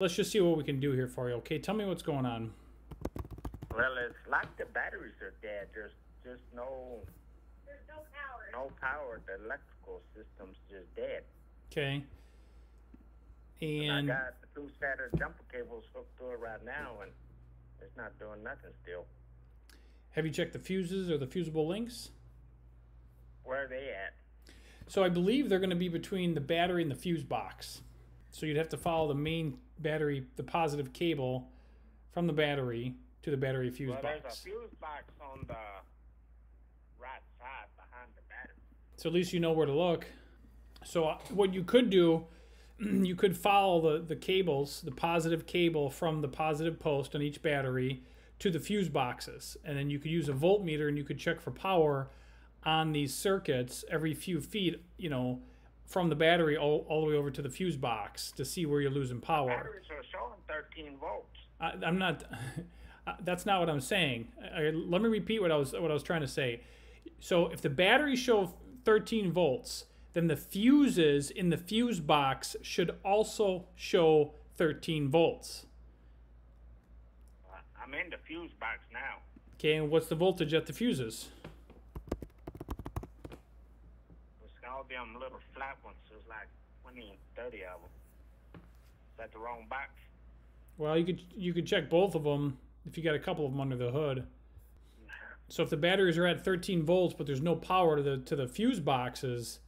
Let's just see what we can do here for you, okay? Tell me what's going on. Well, it's like the batteries are dead. There's just no There's no power. no power. The electrical system's just dead. Okay. And I got the two Saturn jumper cables hooked to it right now, and it's not doing nothing still. have you checked the fuses or the fusible links? Where are they at? So I believe they're going to be between the battery and the fuse box. So you'd have to follow the main battery, the positive cable from the battery to the battery fuse well, there's a box. fuse box on the right side behind the battery. So at least you know where to look. So uh, what you could do, you could follow the, the cables, the positive cable from the positive post on each battery to the fuse boxes. And then you could use a voltmeter and you could check for power on these circuits every few feet, you know, from the battery all, all the way over to the fuse box to see where you're losing power. Batteries are showing 13 volts. I, I'm not. That's not what I'm saying. I, let me repeat what I was what I was trying to say. So if the batteries show 13 volts, then the fuses in the fuse box should also show 13 volts. I'm in the fuse box now. Okay, and what's the voltage at the fuses? Them little flat ones. There's like 20 and 30 of them. Is that the wrong box? Well, you could you could check both of them if you got a couple of them under the hood. So if the batteries are at 13 volts, but there's no power to the to the fuse boxes,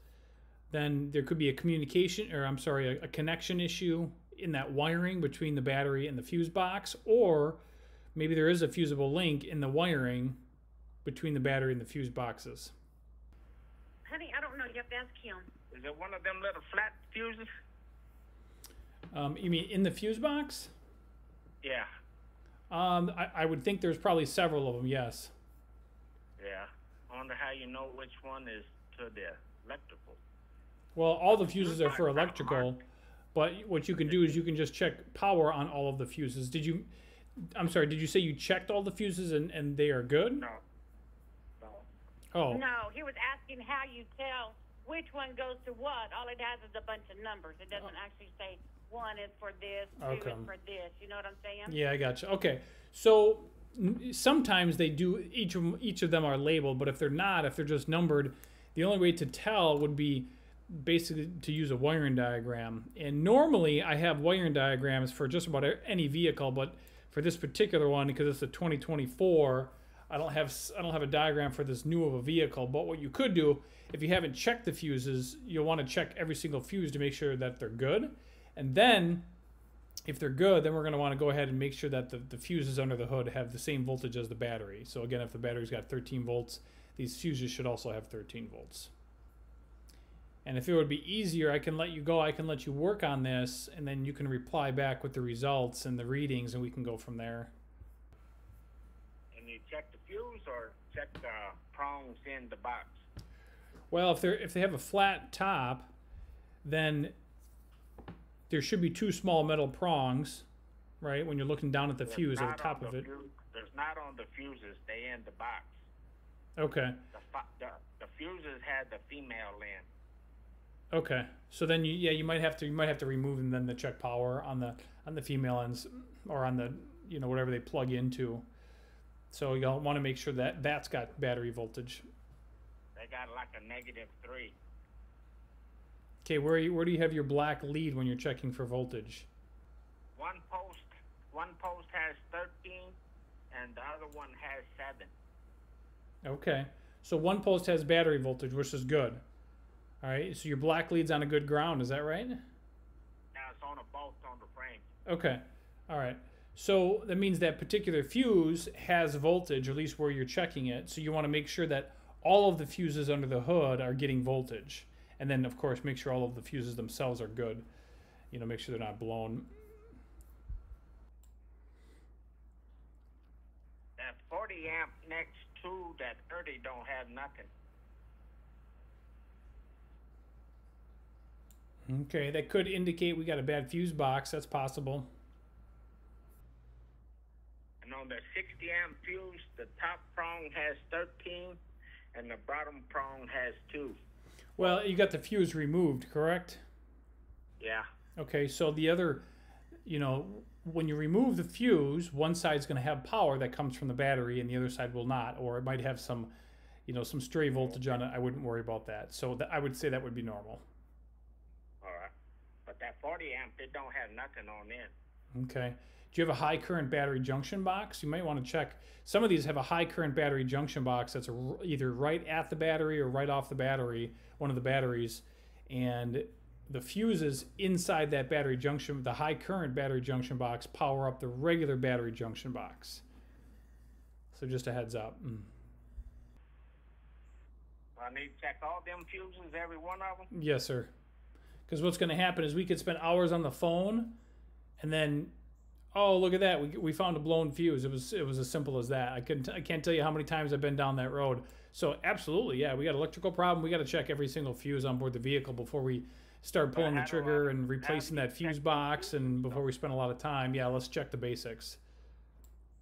then there could be a communication, or I'm sorry, a, a connection issue in that wiring between the battery and the fuse box, or maybe there is a fusible link in the wiring between the battery and the fuse boxes. Honey, I don't know. You have to ask him. Is it one of them little flat fuses? Um, you mean in the fuse box? Yeah. Um, I, I would think there's probably several of them. Yes. Yeah. I wonder how you know which one is to the electrical. Well, all the fuses are for electrical, but what you can do is you can just check power on all of the fuses. Did you? I'm sorry. Did you say you checked all the fuses and, and they are good? No. No. Oh, No, he was asking how you tell which one goes to what. All it has is a bunch of numbers. It doesn't oh. actually say one is for this, two Okay. is for this. You know what I'm saying? yeah, I got you. Okay, so sometimes they do each of each of them are labeled, but if they're not, if they're just numbered, the only way to tell would be basically to use a wiring diagram. And normally I have wiring diagrams for just about any vehicle, but for this particular one, because it's a 2024, I don't have I don't have a diagram for this new of a vehicle. But what you could do, if you haven't checked the fuses, you'll want to check every single fuse to make sure that they're good, and then if they're good, then we're going to want to go ahead and make sure that the, the fuses under the hood have the same voltage as the battery. So again, if the battery's got 13 volts, these fuses should also have 13 volts. And if it would be easier, I can let you go. I can let you work on this, and then you can reply back with the results and the readings, and we can go from there. You check the fuse or check the prongs in the box? Well, if they're if they have a flat top, then there should be two small metal prongs, right? When you're looking down at the There's fuse at the top on of it. fuse- There's not on the fuses. They in the box. Okay. The, the, the fuses had the female in. Okay. So then you yeah you might have to you might have to remove and then the check power on the on the female ends or on the you know whatever they plug into. So y'all want to make sure that that's got battery voltage. They got like a negative three. Okay, where you, where do you have your black lead when you're checking for voltage? One post, one post has 13, and the other one has seven. Okay. So one post has battery voltage, which is good. All right. So your black lead's on a good ground, is that right? Now it's on a bolt on the frame. Okay. All right. So that means that particular fuse has voltage, or at least where you're checking it. So you want to make sure that all of the fuses under the hood are getting voltage. And then, of course, make sure all of the fuses themselves are good. You know, make sure they're not blown. That 40 amp next to that 30 don't have nothing. Okay, that could indicate we got a bad fuse box. That's possible. On the 60 amp fuse, the top prong has 13, and the bottom prong has two. Well, you got the fuse removed, correct? Yeah. Okay, so the other you know, when you remove the fuse, one side's going to have power that comes from the battery, and the other side will not, or it might have some, you know, some stray voltage on it. I wouldn't worry about that. So th- I would say that would be normal. All right. But that 40 amp, it don't have nothing on it. Okay. Do you have a high current battery junction box? You might want to check. Some of these have a high current battery junction box that's either right at the battery or right off the battery, one of the batteries, and the fuses inside that battery junction, the high current battery junction box, power up the regular battery junction box. So just a heads up. Mm. I need to check all them fuses, every one of them. Yes, sir. Because what's going to happen is we could spend hours on the phone, and then, oh look at that, we, we found a blown fuse. It was it was as simple as that. I couldn't I can't tell you how many times I've been down that road. So absolutely, yeah, we got electrical problem. We got to check every single fuse on board the vehicle before we start pulling the how do I- trigger and replacing that fuse box, and before we spend a lot of time, yeah, let's check the basics.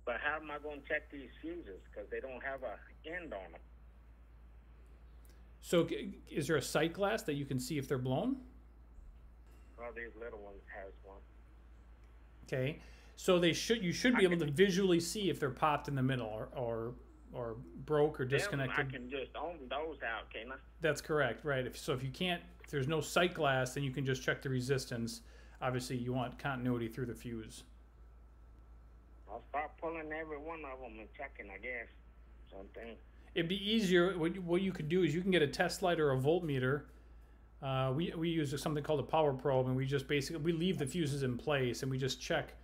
But how am I going to check these fuses? Because they don't have a end on them. So is there a sight glass that you can see if they're blown? All these little ones has one. Okay, so they should you should be able to visually see if they're popped in the middle or or, or broke or disconnected. I can just own those out, can I? That's correct, right? If, so if you can't, if there's no sight glass, then you can just check the resistance. Obviously, you want continuity through the fuse. I'll start pulling every one of them and checking, I guess. Something. It'd be easier. What you, what you could do is you can get a test light or a voltmeter. Uh, we we use something called a power probe, and we just basically we leave the fuses in place, and we just check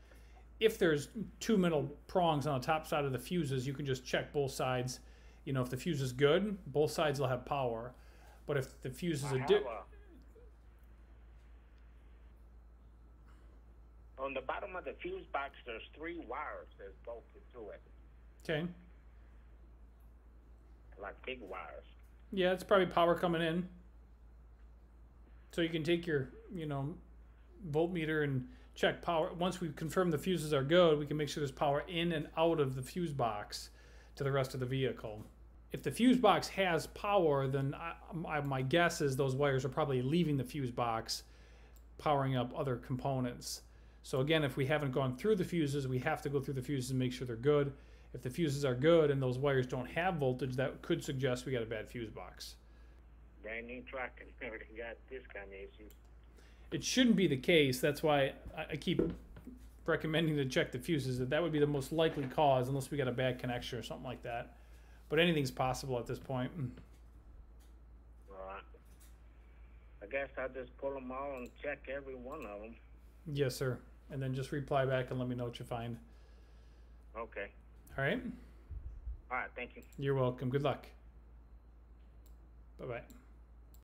if there's two metal prongs on the top side of the fuses. You can just check both sides. You know, if the fuse is good, both sides will have power. But if the fuse is I a di- On the bottom of the fuse box, there's three wires that's bolted to it, okay, like big wires. Yeah, it's probably power coming in. So you can take your, you know, voltmeter and check power. Once we confirm the fuses are good, we can make sure there's power in and out of the fuse box to the rest of the vehicle. If the fuse box has power, then I, my guess is those wires are probably leaving the fuse box, powering up other components. So again, if we haven't gone through the fuses, we have to go through the fuses and make sure they're good. If the fuses are good and those wires don't have voltage, that could suggest we got a bad fuse box. Brand new truck and already got this kind of issue. It shouldn't be the case. That's why I, I keep recommending to check the fuses. That that would be the most likely cause, unless we got a bad connection or something like that. But anything's possible at this point. Mm. All right. I guess I'll just pull them all and check every one of them. Yes, sir. And then just reply back and let me know what you find. Okay. All right. All right. Thank you. You're welcome. Good luck. Bye bye.